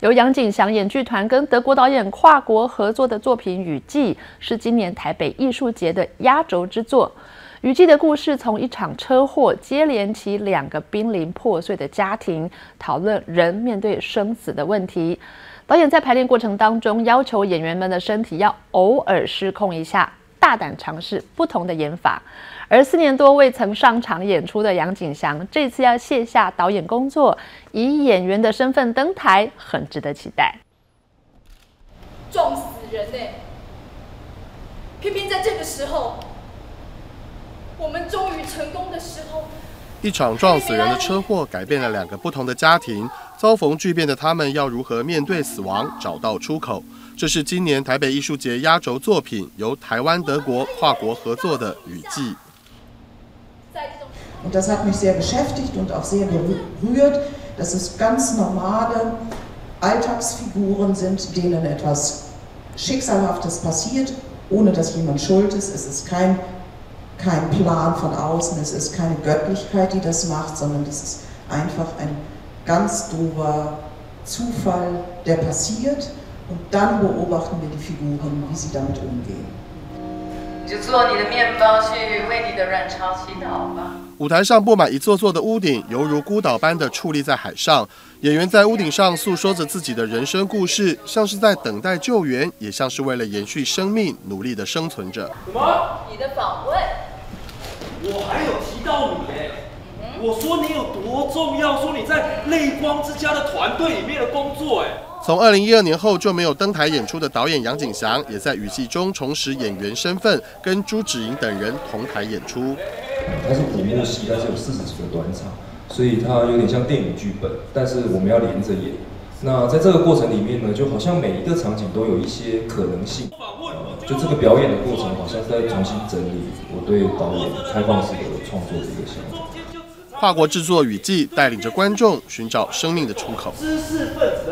由杨景祥演剧团跟德国导演跨国合作的作品《雨季》，是今年台北艺术节的压轴之作。《雨季》的故事从一场车祸接连起两个濒临破碎的家庭，讨论人面对生死的问题。导演在排练过程当中要求演员们的身体要偶尔失控一下，大胆尝试不同的演法。而四年多未曾上场演出的杨景祥，这次要卸下导演工作，以演员的身份登台，很值得期待。撞死人呢！偏偏在这个时候，我们终于成功的时候。一场撞死人的车祸，改变了两个不同的家庭，遭逢巨变的他们要如何面对死亡，找到出口？这是今年台北艺术节压轴作品，由台湾、德国跨国合作的《雨季》。Kein Plan von außen, es ist keine Göttlichkeit, die das macht, sondern es ist einfach ein ganz dober Zufall, der passiert. Und dann beobachten wir die Figuren, wie sie damit umgehen. 舞台上布满一座座的屋顶，犹如孤岛般的矗立在海上。演员在屋顶上诉说着自己的人生故事，像是在等待救援，也像是为了延续生命努力的生存着。什么？你的访问？我还有提到你哎，我说你有多重要，说你在泪光之家的团队里面的工作哎。从二零一二年后就没有登台演出的导演杨景祥，也在雨季中重拾演员身份，跟朱芷莹等人同台演出。它是古幕戏，但是有四十几个短场，所以它有点像电影剧本，但是我们要连着演。那在这个过程里面呢，就好像每一个场景都有一些可能性。就这个表演的过程，好像是在重新整理我对导演开放式的创作的一个想法。跨国制作雨季，带领着观众寻找生命的出口。知识分子的